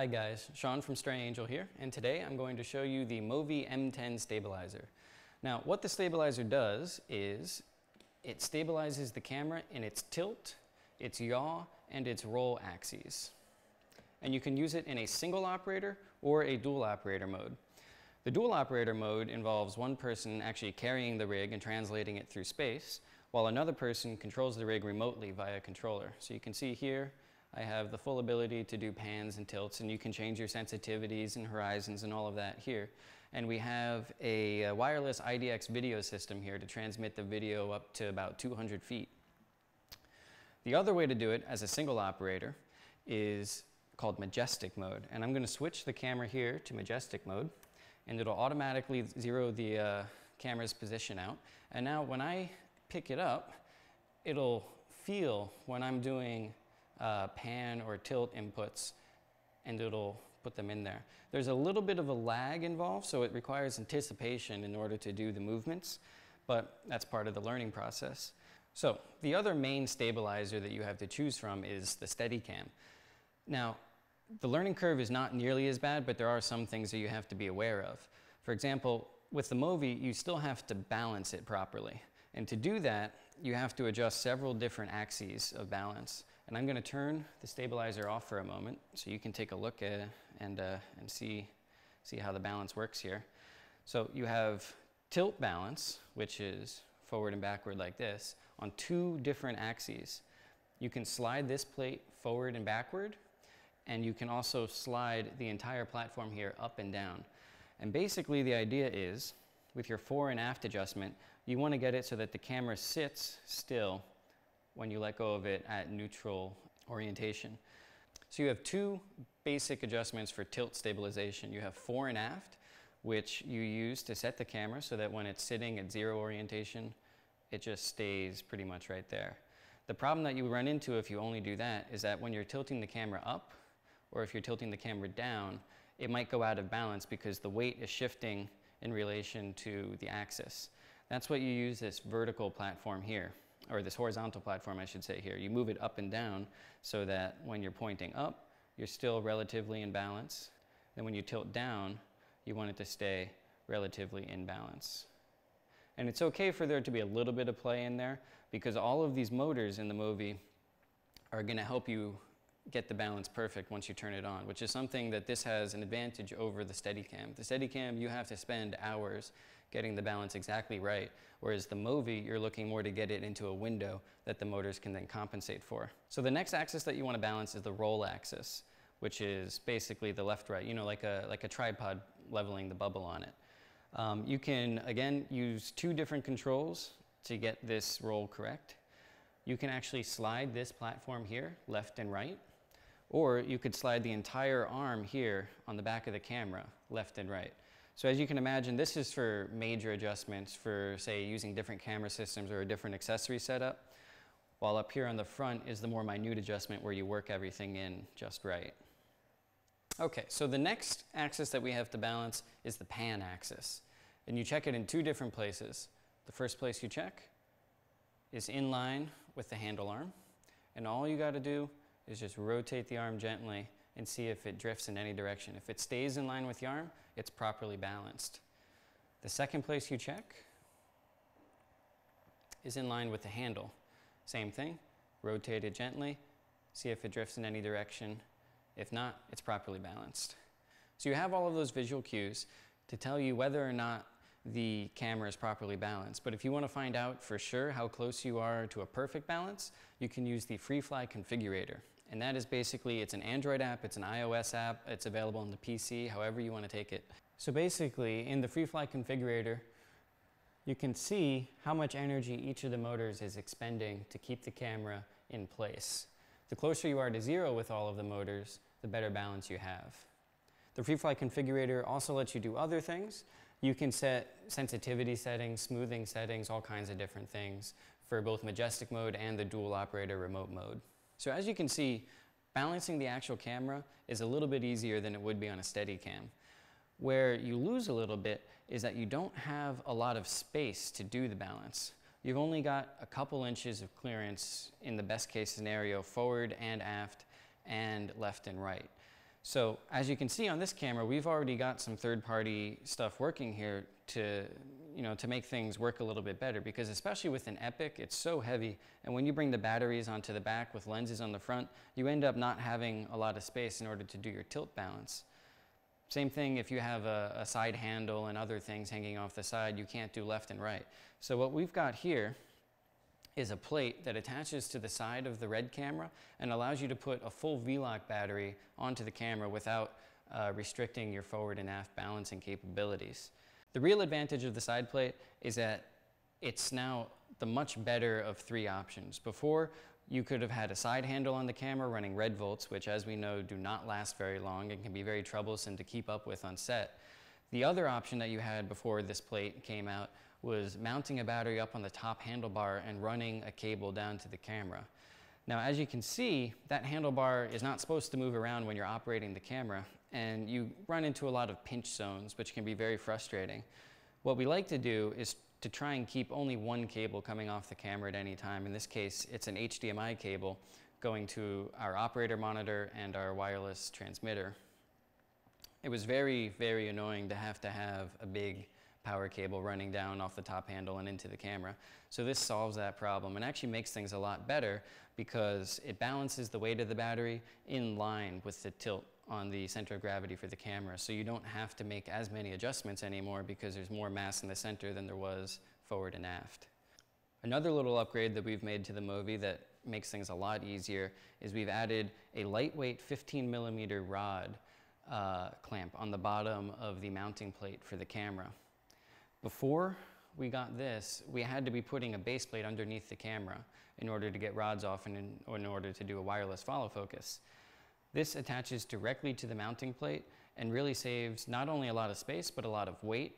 Hi guys, Sean from Stray Angel here, and today I'm going to show you the Movi M10 stabilizer. Now, what the stabilizer does is it stabilizes the camera in its tilt, its yaw, and its roll axes. And you can use it in a single operator or a dual operator mode. The dual operator mode involves one person actually carrying the rig and translating it through space, while another person controls the rig remotely via controller. So you can see here, I have the full ability to do pans and tilts, and you can change your sensitivities and horizons and all of that here. And we have a, a wireless IDX video system here to transmit the video up to about 200 feet. The other way to do it as a single operator is called majestic mode. And I'm going to switch the camera here to majestic mode, and it'll automatically zero the uh, camera's position out. And now when I pick it up, it'll feel when I'm doing uh, pan or tilt inputs and it'll put them in there. There's a little bit of a lag involved, so it requires anticipation in order to do the movements, but that's part of the learning process. So the other main stabilizer that you have to choose from is the Steadicam. Now, the learning curve is not nearly as bad, but there are some things that you have to be aware of. For example, with the Movi, you still have to balance it properly. And to do that, you have to adjust several different axes of balance. And I'm going to turn the stabilizer off for a moment so you can take a look at and, uh, and see, see how the balance works here. So you have tilt balance, which is forward and backward like this, on two different axes. You can slide this plate forward and backward, and you can also slide the entire platform here up and down. And basically the idea is with your fore and aft adjustment, you want to get it so that the camera sits still when you let go of it at neutral orientation. So you have two basic adjustments for tilt stabilization. You have fore and aft, which you use to set the camera so that when it's sitting at zero orientation, it just stays pretty much right there. The problem that you run into if you only do that is that when you're tilting the camera up, or if you're tilting the camera down, it might go out of balance because the weight is shifting in relation to the axis. That's what you use this vertical platform here, or this horizontal platform I should say here. You move it up and down so that when you're pointing up, you're still relatively in balance. Then when you tilt down, you want it to stay relatively in balance. And it's okay for there to be a little bit of play in there because all of these motors in the Movi are going to help you get the balance perfect once you turn it on, which is something that this has an advantage over the Steadicam. The Steadicam, you have to spend hours getting the balance exactly right, whereas the Movi, you're looking more to get it into a window that the motors can then compensate for. So the next axis that you want to balance is the roll axis, which is basically the left-right, you know, like a, like a tripod leveling the bubble on it. Um, you can, again, use two different controls to get this roll correct. You can actually slide this platform here, left and right, or you could slide the entire arm here on the back of the camera, left and right. So as you can imagine, this is for major adjustments for, say, using different camera systems or a different accessory setup, while up here on the front is the more minute adjustment where you work everything in just right. Okay, so the next axis that we have to balance is the pan axis. And you check it in two different places. The first place you check is in line with the handle arm. And all you got to do is just rotate the arm gently and see if it drifts in any direction. If it stays in line with the arm, it's properly balanced. The second place you check is in line with the handle. Same thing, rotate it gently, see if it drifts in any direction. If not, it's properly balanced. So you have all of those visual cues to tell you whether or not the camera is properly balanced. But if you want to find out for sure how close you are to a perfect balance, you can use the FreeFly configurator. And that is basically, it's an Android app, it's an iOS app, it's available on the PC, however you want to take it. So basically, in the FreeFly configurator, you can see how much energy each of the motors is expending to keep the camera in place. The closer you are to zero with all of the motors, the better balance you have. The FreeFly configurator also lets you do other things. You can set sensitivity settings, smoothing settings, all kinds of different things for both majestic mode and the dual operator remote mode. So as you can see, balancing the actual camera is a little bit easier than it would be on a Steadicam. Where you lose a little bit is that you don't have a lot of space to do the balance. You've only got a couple inches of clearance in the best case scenario forward and aft and left and right. So as you can see on this camera, we've already got some third-party stuff working here to, you know, to make things work a little bit better because especially with an Epic, it's so heavy. And when you bring the batteries onto the back with lenses on the front, you end up not having a lot of space in order to do your tilt balance. Same thing if you have a, a side handle and other things hanging off the side, you can't do left and right. So what we've got here is a plate that attaches to the side of the red camera and allows you to put a full V-Lock battery onto the camera without uh, restricting your forward and aft balancing capabilities. The real advantage of the side plate is that it's now the much better of three options. Before, you could have had a side handle on the camera running red volts, which as we know do not last very long and can be very troublesome to keep up with on set. The other option that you had before this plate came out was mounting a battery up on the top handlebar and running a cable down to the camera. Now, as you can see, that handlebar is not supposed to move around when you're operating the camera, and you run into a lot of pinch zones, which can be very frustrating. What we like to do is to try and keep only one cable coming off the camera at any time. In this case, it's an HDMI cable going to our operator monitor and our wireless transmitter. It was very, very annoying to have to have a big power cable running down off the top handle and into the camera. So this solves that problem and actually makes things a lot better because it balances the weight of the battery in line with the tilt on the center of gravity for the camera. So you don't have to make as many adjustments anymore because there's more mass in the center than there was forward and aft. Another little upgrade that we've made to the Movi that makes things a lot easier is we've added a lightweight 15 millimeter rod uh, clamp on the bottom of the mounting plate for the camera. Before we got this, we had to be putting a base plate underneath the camera in order to get rods off and in, in order to do a wireless follow focus. This attaches directly to the mounting plate and really saves not only a lot of space, but a lot of weight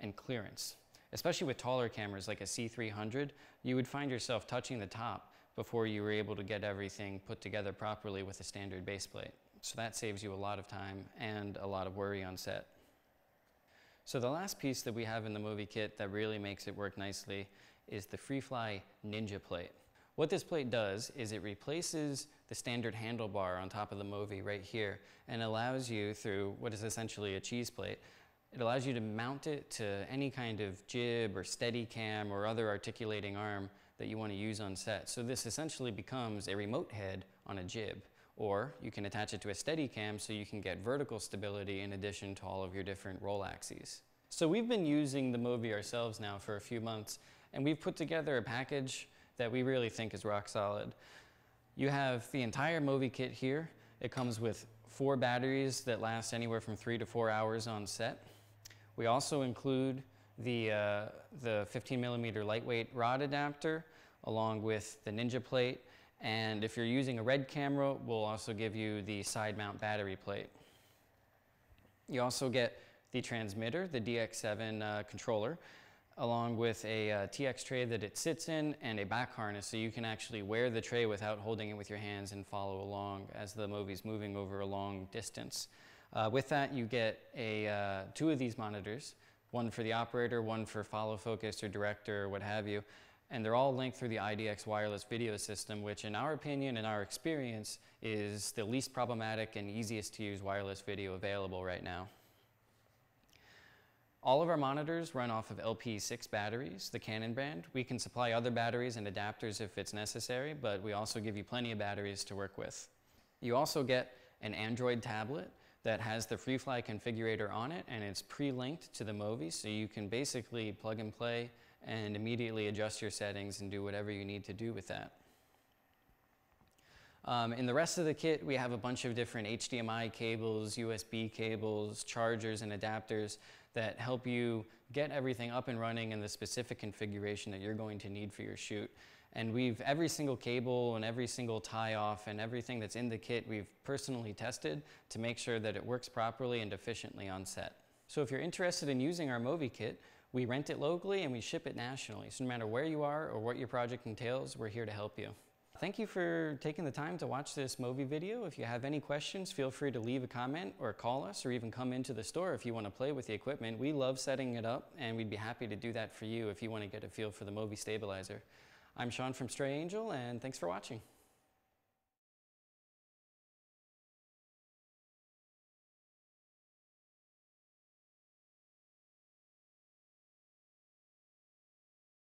and clearance. Especially with taller cameras like a C300, you would find yourself touching the top before you were able to get everything put together properly with a standard base plate. So that saves you a lot of time and a lot of worry on set. So the last piece that we have in the Movi kit that really makes it work nicely is the FreeFly Ninja plate. What this plate does is it replaces the standard handlebar on top of the Movi right here and allows you through what is essentially a cheese plate, it allows you to mount it to any kind of jib or Steadicam or other articulating arm that you want to use on set. So this essentially becomes a remote head on a jib. Or you can attach it to a Steadicam so you can get vertical stability in addition to all of your different roll axes. So we've been using the Movi ourselves now for a few months and we've put together a package that we really think is rock solid. You have the entire Movi kit here. It comes with four batteries that last anywhere from three to four hours on set. We also include the, uh, the 15 millimeter lightweight rod adapter along with the Ninja plate and if you're using a red camera, we'll also give you the side mount battery plate. You also get the transmitter, the DX7 uh, controller, along with a uh, TX tray that it sits in and a back harness so you can actually wear the tray without holding it with your hands and follow along as the Movi's moving over a long distance. Uh, with that, you get a, uh, two of these monitors, one for the operator, one for follow focus or director or what have you and they're all linked through the IDX wireless video system, which in our opinion and our experience is the least problematic and easiest to use wireless video available right now. All of our monitors run off of LP6 batteries, the Canon brand. We can supply other batteries and adapters if it's necessary, but we also give you plenty of batteries to work with. You also get an Android tablet that has the FreeFly configurator on it and it's pre-linked to the Movi, so you can basically plug and play and immediately adjust your settings and do whatever you need to do with that. Um, in the rest of the kit, we have a bunch of different HDMI cables, USB cables, chargers, and adapters that help you get everything up and running in the specific configuration that you're going to need for your shoot. And we've, every single cable and every single tie off and everything that's in the kit, we've personally tested to make sure that it works properly and efficiently on set. So if you're interested in using our Movi kit, we rent it locally and we ship it nationally. So no matter where you are or what your project entails, we're here to help you. Thank you for taking the time to watch this Movi video. If you have any questions, feel free to leave a comment or call us or even come into the store if you want to play with the equipment. We love setting it up and we'd be happy to do that for you if you want to get a feel for the Movi stabilizer. I'm Sean from Stray Angel and thanks for watching.